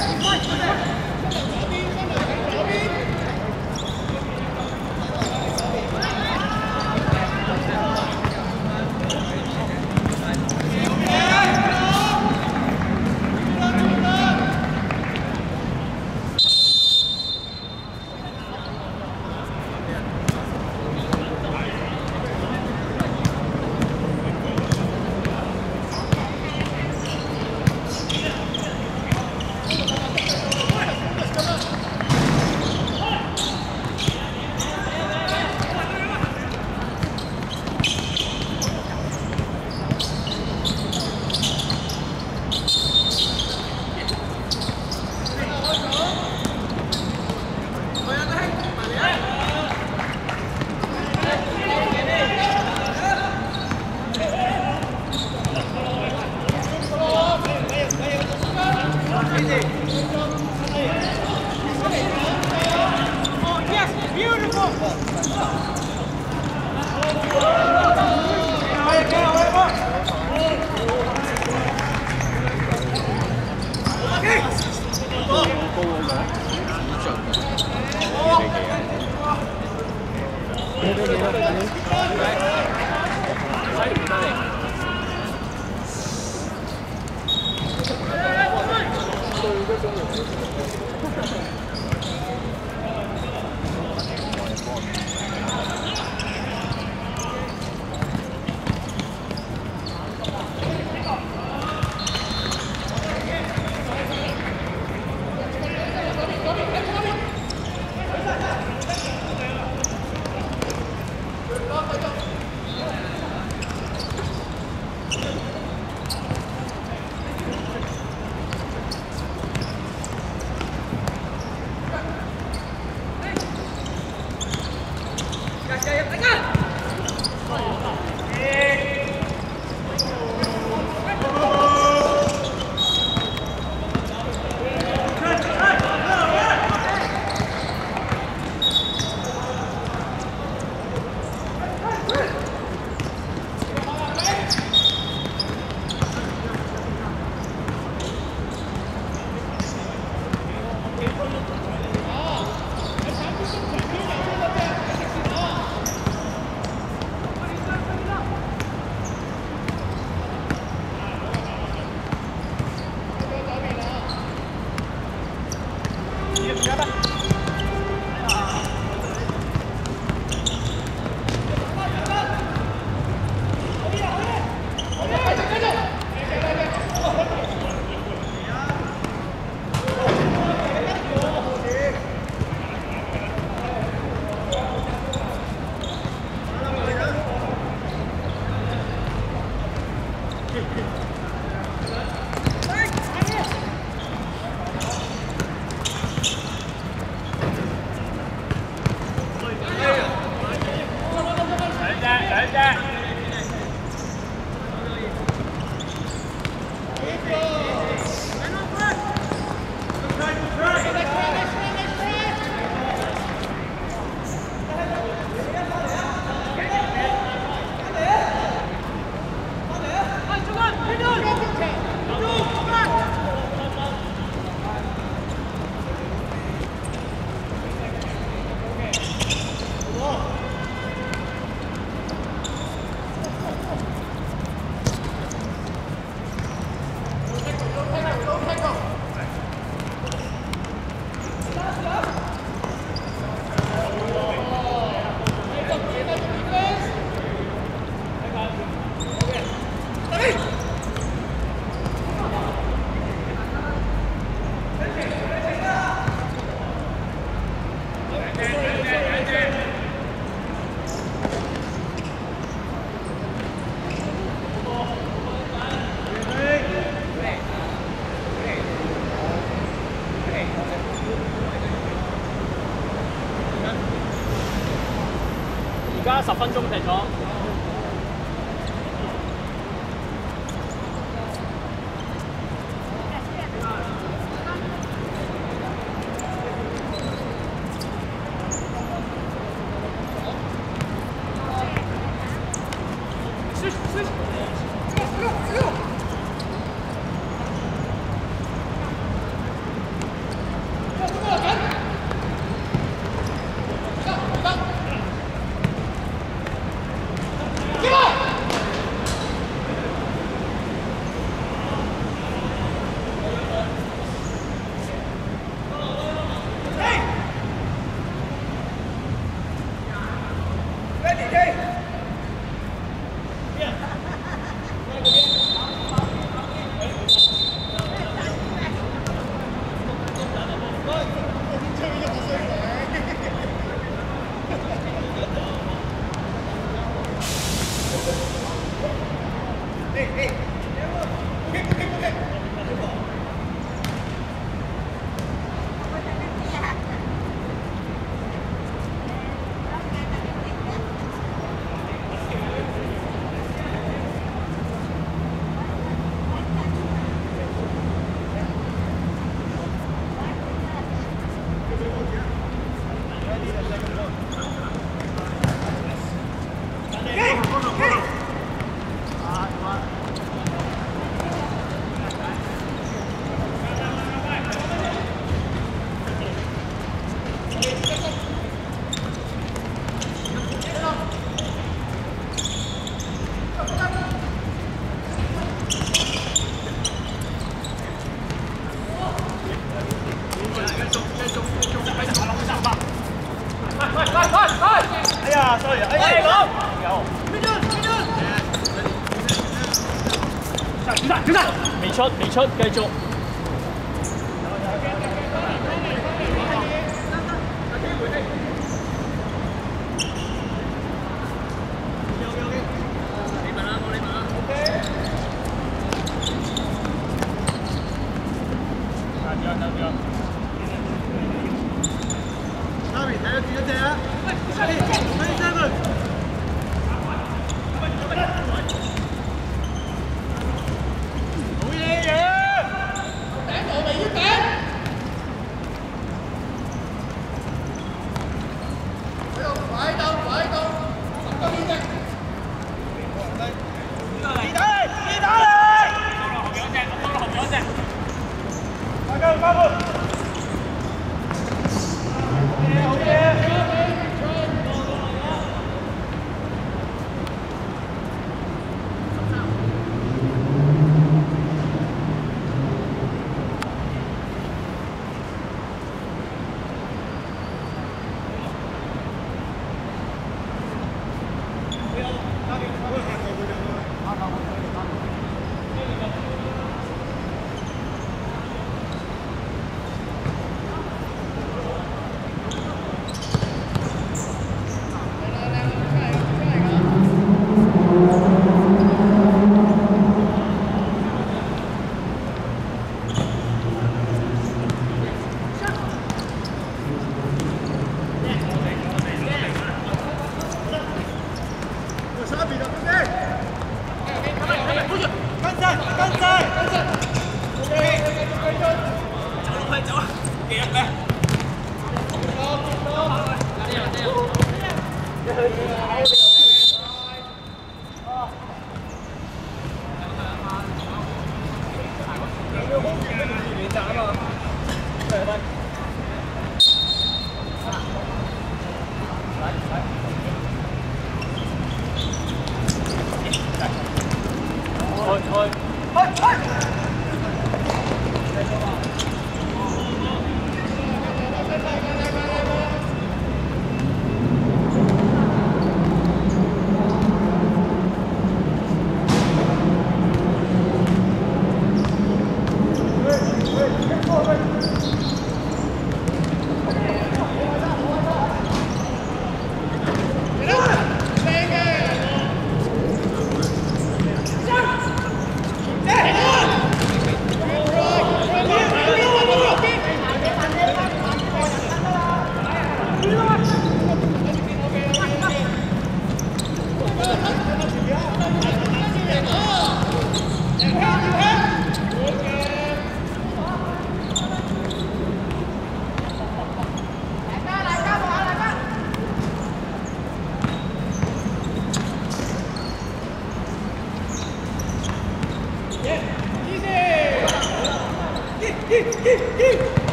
Thank you. 出，未出，繼續。Hãy subscribe cho kênh Thank you. 啥吗？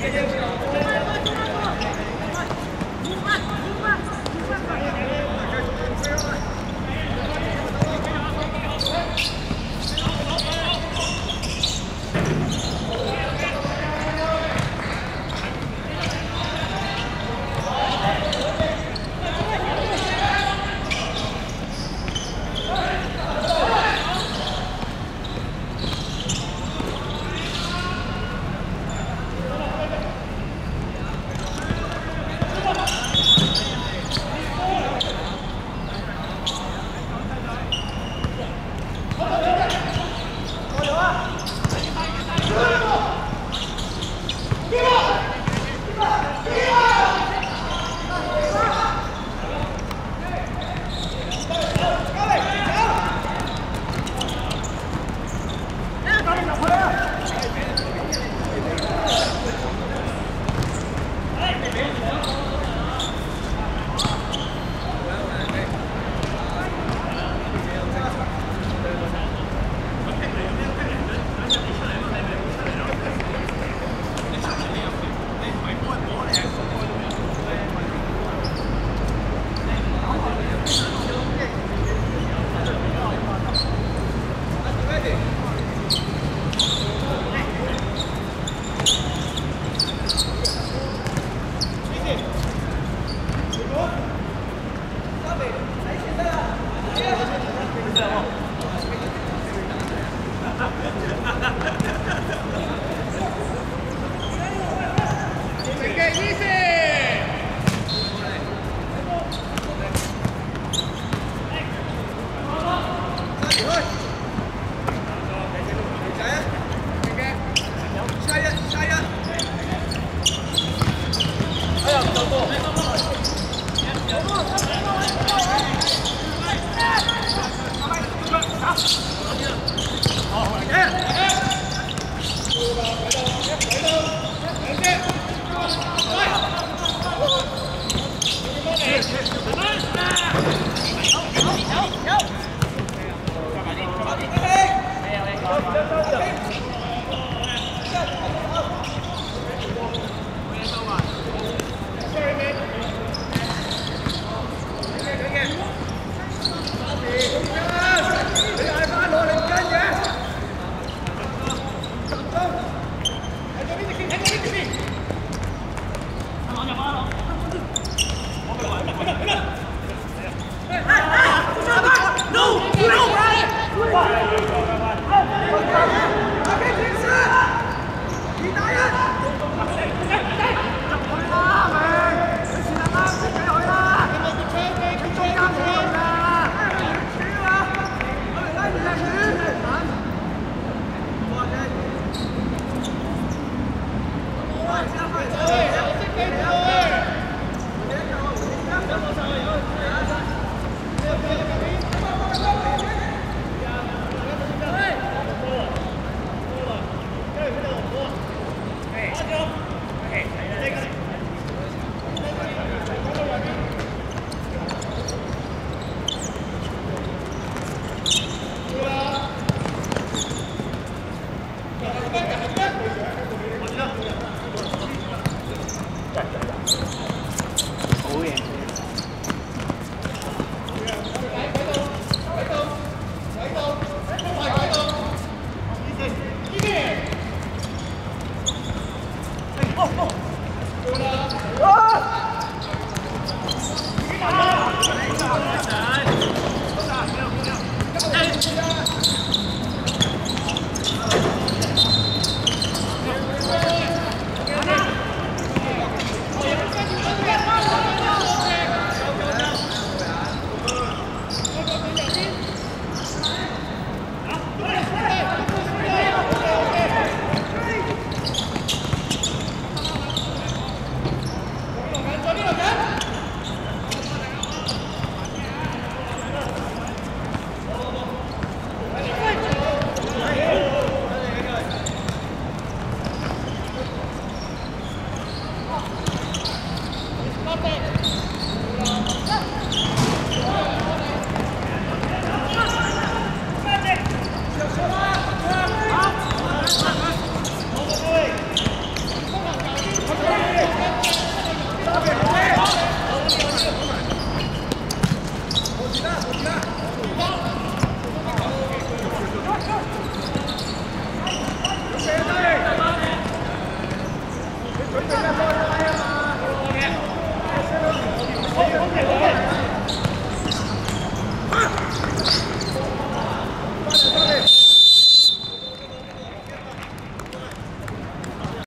谢谢！